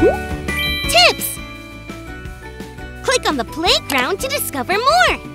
Tips! Click on the playground to discover more!